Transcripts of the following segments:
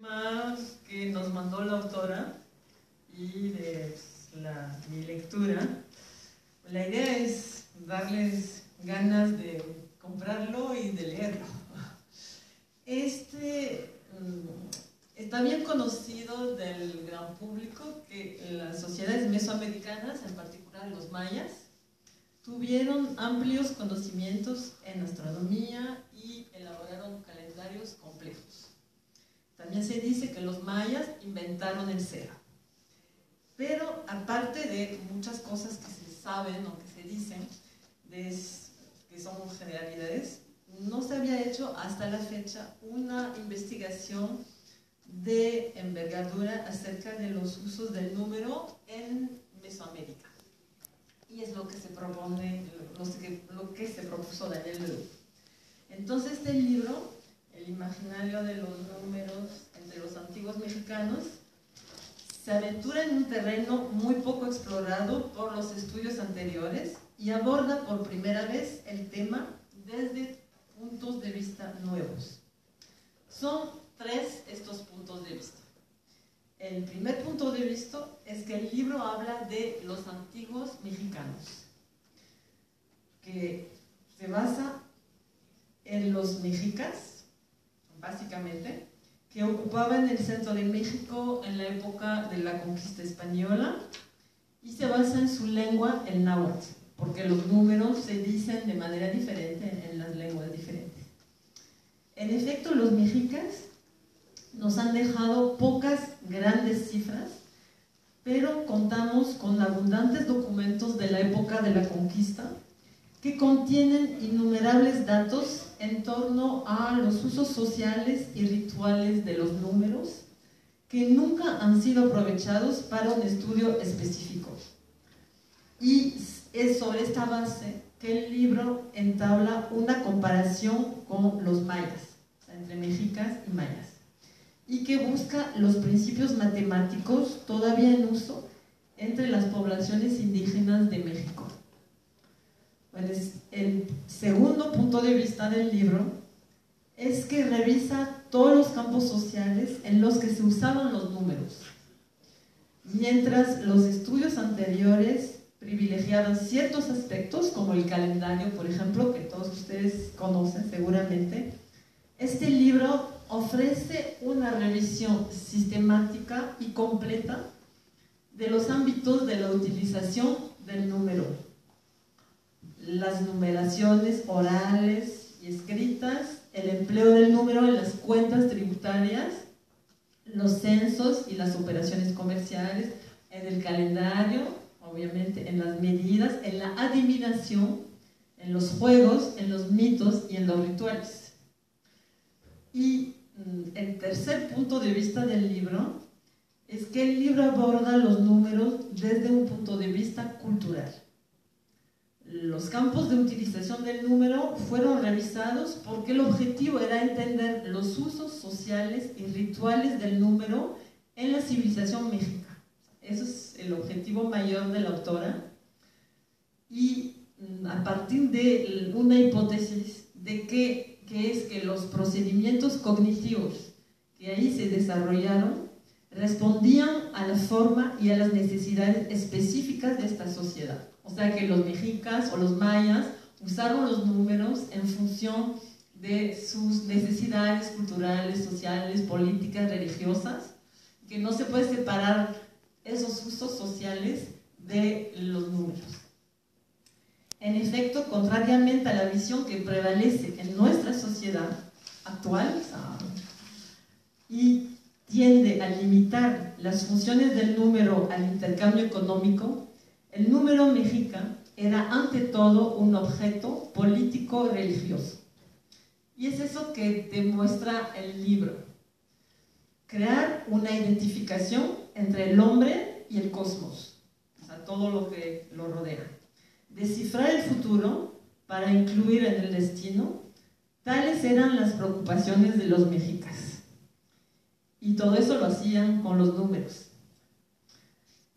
Más que nos mandó la autora y de la, mi lectura, la idea es darles ganas de comprarlo y de leerlo. Este mm, está bien conocido del gran público que las sociedades mesoamericanas, en particular los mayas, tuvieron amplios conocimientos en astronomía y elaboraron calendarios complejos. También se dice que los mayas inventaron el cero. Pero aparte de muchas cosas que se saben o que se dicen, que son generalidades, no se había hecho hasta la fecha una investigación de envergadura acerca de los usos del número en Mesoamérica. Y es lo que se propone, lo que, se propuso Daniel. Entonces este libro, El imaginario de los números se aventura en un terreno muy poco explorado por los estudios anteriores y aborda por primera vez el tema desde puntos de vista nuevos. Son tres estos puntos de vista. El primer punto de vista es que el libro habla de los antiguos mexicanos, que se basa en los mexicas, básicamente, que ocupaban el centro de México en la época de la conquista española y se basa en su lengua, el náhuatl porque los números se dicen de manera diferente en las lenguas diferentes. En efecto, los mexicas nos han dejado pocas grandes cifras, pero contamos con abundantes documentos de la época de la conquista que contienen innumerables datos en torno a los usos sociales y rituales de los números que nunca han sido aprovechados para un estudio específico. Y es sobre esta base que el libro entabla una comparación con los mayas, entre mexicas y mayas, y que busca los principios matemáticos todavía en uso entre las poblaciones indígenas de México. El segundo punto de vista del libro es que revisa todos los campos sociales en los que se usaban los números, mientras los estudios anteriores privilegiaron ciertos aspectos, como el calendario, por ejemplo, que todos ustedes conocen seguramente. Este libro ofrece una revisión sistemática y completa de los ámbitos de la utilización del número. Las numeraciones orales y escritas, el empleo del número en las cuentas tributarias, los censos y las operaciones comerciales, en el calendario, obviamente, en las medidas, en la adivinación, en los juegos, en los mitos y en los rituales. Y mm, el tercer punto de vista del libro es que el libro aborda los números desde un punto de vista cultural. Los campos de utilización del número fueron revisados porque el objetivo era entender los usos sociales y rituales del número en la civilización mexicana. Eso es el objetivo mayor de la autora. Y mm, a partir de una hipótesis de que, que es que los procedimientos cognitivos que ahí se desarrollaron respondían a la forma y a las necesidades específicas de esta sociedad. O sea que los mexicas o los mayas usaron los números en función de sus necesidades culturales, sociales, políticas, religiosas, que no se puede separar esos usos sociales de los números. En efecto, contrariamente a la visión que prevalece en nuestra sociedad actual y tiende a limitar las funciones del número al intercambio económico, el número mexica era ante todo un objeto político-religioso. Y es eso que demuestra el libro. Crear una identificación entre el hombre y el cosmos, o sea, todo lo que lo rodea. Descifrar el futuro para incluir en el destino, tales eran las preocupaciones de los mexicas. Y todo eso lo hacían con los números.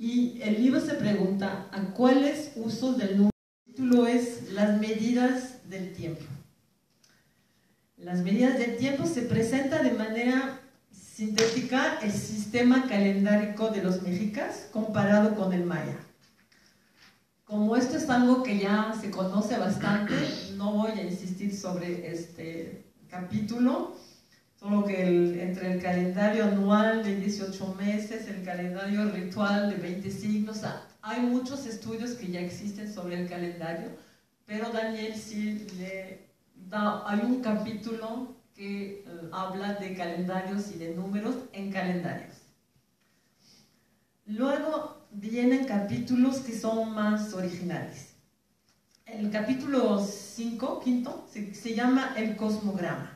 Y el libro se pregunta a cuáles usos del número. El título es Las medidas del tiempo. Las medidas del tiempo se presentan de manera sintética el sistema calendárico de los mexicas comparado con el maya. Como esto es algo que ya se conoce bastante, no voy a insistir sobre este capítulo, solo que entre el calendario anual de 18 meses, el calendario ritual de 20 signos, hay muchos estudios que ya existen sobre el calendario, pero Daniel sí le da, hay un capítulo que eh, habla de calendarios y de números en calendarios. Luego vienen capítulos que son más originales. El capítulo 5, quinto, se llama el cosmograma.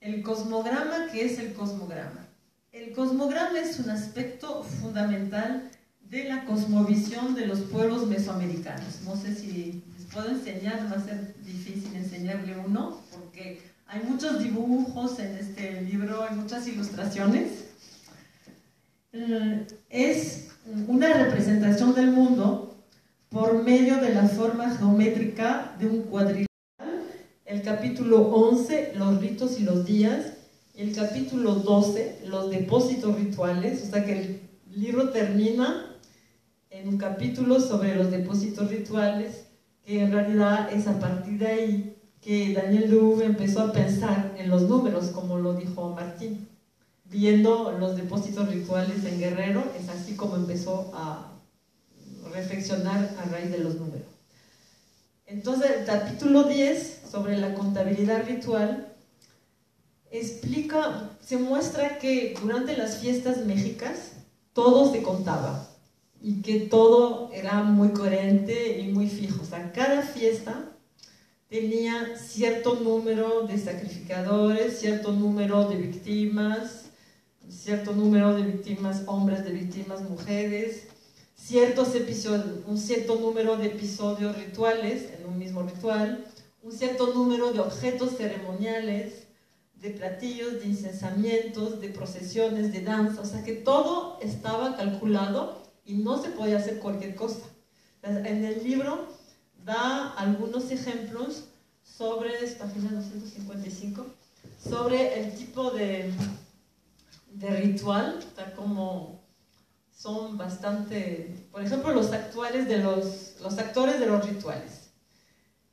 El cosmograma, ¿qué es el cosmograma? El cosmograma es un aspecto fundamental de la cosmovisión de los pueblos mesoamericanos. No sé si les puedo enseñar, va a ser difícil enseñarle uno, porque hay muchos dibujos en este libro, hay muchas ilustraciones. Eh, es una representación del mundo por medio de la forma geométrica de un cuadrilátero. El capítulo 11, los ritos y los días. El capítulo 12, los depósitos rituales. O sea que el libro termina en un capítulo sobre los depósitos rituales, que en realidad es a partir de ahí que Daniel Louvre empezó a pensar en los números, como lo dijo Martín. Viendo los depósitos rituales en Guerrero, es así como empezó a reflexionar a raíz de los números. Entonces, el capítulo 10 sobre la contabilidad ritual explica, se muestra que durante las fiestas mexicas todo se contaba y que todo era muy coherente y muy fijo. O sea, cada fiesta tenía cierto número de sacrificadores, cierto número de víctimas, cierto número de víctimas hombres, de víctimas mujeres, ciertos episodios, un cierto número de episodios rituales en un mismo ritual, un cierto número de objetos ceremoniales, de platillos, de incensamientos, de procesiones, de danza, o sea que todo estaba calculado y no se podía hacer cualquier cosa. En el libro da algunos ejemplos sobre, página 255, sobre el tipo de, de ritual, tal como son bastante, por ejemplo, los actuales de los, los actores de los rituales.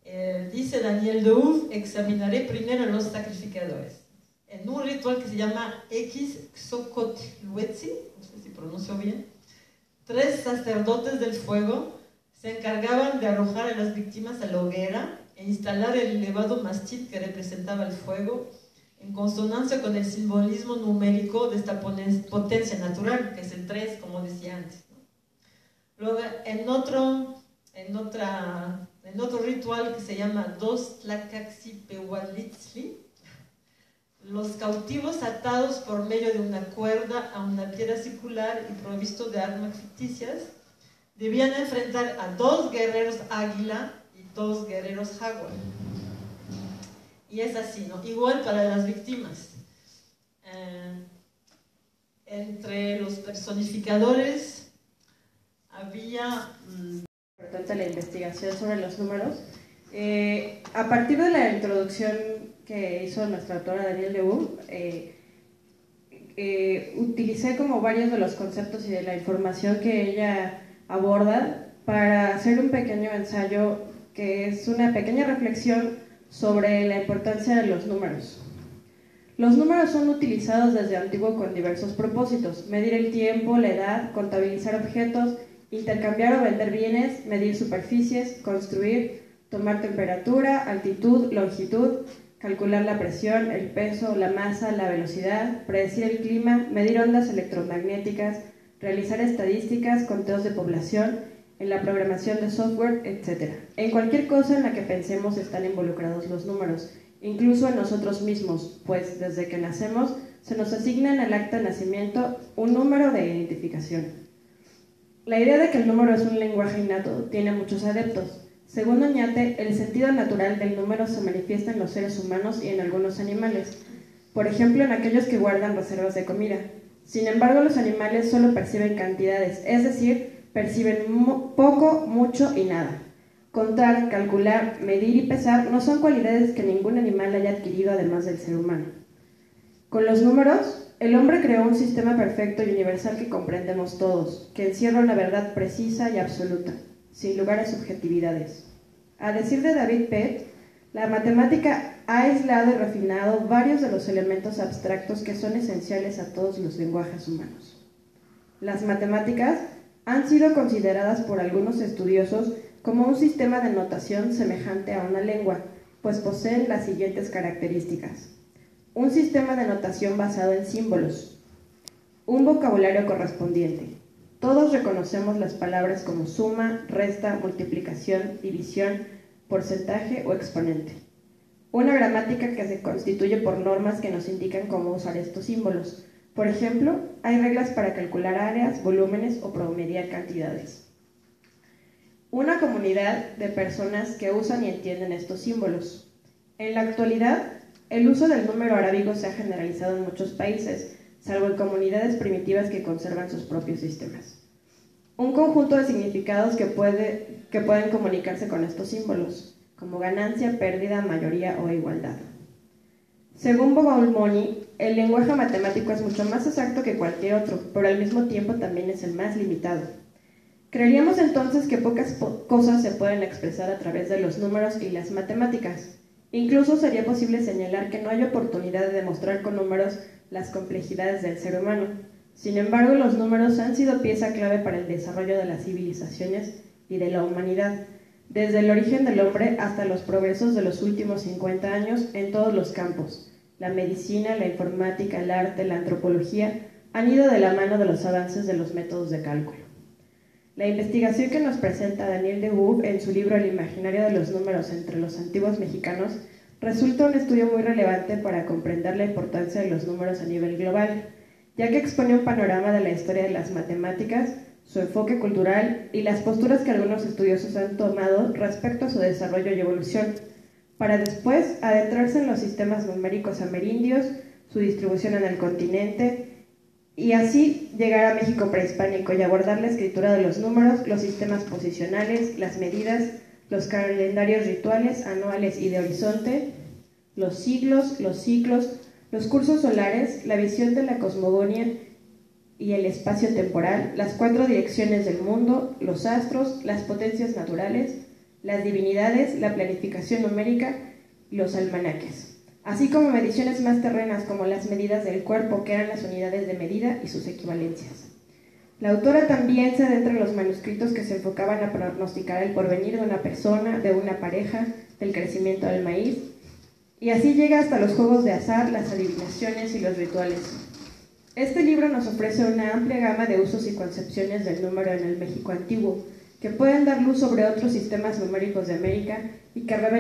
Eh, dice Daniel Deuve, examinaré primero los sacrificadores. En un ritual que se llama X Xocotluetzi, no sé si pronuncio bien, tres sacerdotes del fuego se encargaban de arrojar a las víctimas a la hoguera e instalar el elevado mastit que representaba el fuego en consonancia con el simbolismo numérico de esta potencia natural, que es el 3, como decía antes. Luego, en otro, en, otra, en otro ritual que se llama Dos Tlacaxi Pehualitzli, los cautivos atados por medio de una cuerda a una piedra circular y provisto de armas ficticias, debían enfrentar a dos guerreros águila y dos guerreros jaguar. Y es así, ¿no? Igual para las víctimas. Eh, entre los personificadores había... Mm, importante la investigación sobre los números. Eh, a partir de la introducción que hizo nuestra autora Daniel Lebu, eh, utilicé como varios de los conceptos y de la información que ella aborda para hacer un pequeño ensayo que es una pequeña reflexión sobre la importancia de los números. Los números son utilizados desde antiguo con diversos propósitos, medir el tiempo, la edad, contabilizar objetos, intercambiar o vender bienes, medir superficies, construir, tomar temperatura, altitud, longitud, calcular la presión, el peso, la masa, la velocidad, predecir el clima, medir ondas electromagnéticas, realizar estadísticas, conteos de población, en la programación de software, etc. En cualquier cosa en la que pensemos están involucrados los números, incluso en nosotros mismos, pues desde que nacemos se nos asigna en el acta de nacimiento un número de identificación. La idea de que el número es un lenguaje innato tiene muchos adeptos, según Oñate, el sentido natural del número se manifiesta en los seres humanos y en algunos animales, por ejemplo en aquellos que guardan reservas de comida. Sin embargo, los animales solo perciben cantidades, es decir, perciben poco, mucho y nada. Contar, calcular, medir y pesar no son cualidades que ningún animal haya adquirido además del ser humano. Con los números, el hombre creó un sistema perfecto y universal que comprendemos todos, que encierra una verdad precisa y absoluta, sin lugar a subjetividades. A decir de David Pett, la matemática ha aislado y refinado varios de los elementos abstractos que son esenciales a todos los lenguajes humanos. Las matemáticas han sido consideradas por algunos estudiosos como un sistema de notación semejante a una lengua, pues poseen las siguientes características. Un sistema de notación basado en símbolos. Un vocabulario correspondiente. Todos reconocemos las palabras como suma, resta, multiplicación, división, porcentaje o exponente. Una gramática que se constituye por normas que nos indican cómo usar estos símbolos. Por ejemplo, hay reglas para calcular áreas, volúmenes o promediar cantidades una comunidad de personas que usan y entienden estos símbolos. En la actualidad, el uso del número arábigo se ha generalizado en muchos países, salvo en comunidades primitivas que conservan sus propios sistemas. Un conjunto de significados que, puede, que pueden comunicarse con estos símbolos, como ganancia, pérdida, mayoría o igualdad. Según Money, el lenguaje matemático es mucho más exacto que cualquier otro, pero al mismo tiempo también es el más limitado. Creeríamos entonces que pocas cosas se pueden expresar a través de los números y las matemáticas. Incluso sería posible señalar que no hay oportunidad de demostrar con números las complejidades del ser humano. Sin embargo, los números han sido pieza clave para el desarrollo de las civilizaciones y de la humanidad, desde el origen del hombre hasta los progresos de los últimos 50 años en todos los campos. La medicina, la informática, el arte, la antropología han ido de la mano de los avances de los métodos de cálculo. La investigación que nos presenta Daniel de Wood en su libro El imaginario de los números entre los antiguos mexicanos resulta un estudio muy relevante para comprender la importancia de los números a nivel global, ya que expone un panorama de la historia de las matemáticas, su enfoque cultural y las posturas que algunos estudiosos han tomado respecto a su desarrollo y evolución, para después adentrarse en los sistemas numéricos amerindios, su distribución en el continente, y así llegar a México prehispánico y abordar la escritura de los números, los sistemas posicionales, las medidas, los calendarios rituales anuales y de horizonte, los siglos, los ciclos, los cursos solares, la visión de la cosmogonía y el espacio temporal, las cuatro direcciones del mundo, los astros, las potencias naturales, las divinidades, la planificación numérica los almanaques así como mediciones más terrenas como las medidas del cuerpo, que eran las unidades de medida y sus equivalencias. La autora también se adentra en los manuscritos que se enfocaban a pronosticar el porvenir de una persona, de una pareja, del crecimiento del maíz, y así llega hasta los juegos de azar, las adivinaciones y los rituales. Este libro nos ofrece una amplia gama de usos y concepciones del número en el México antiguo, que pueden dar luz sobre otros sistemas numéricos de América y que revelan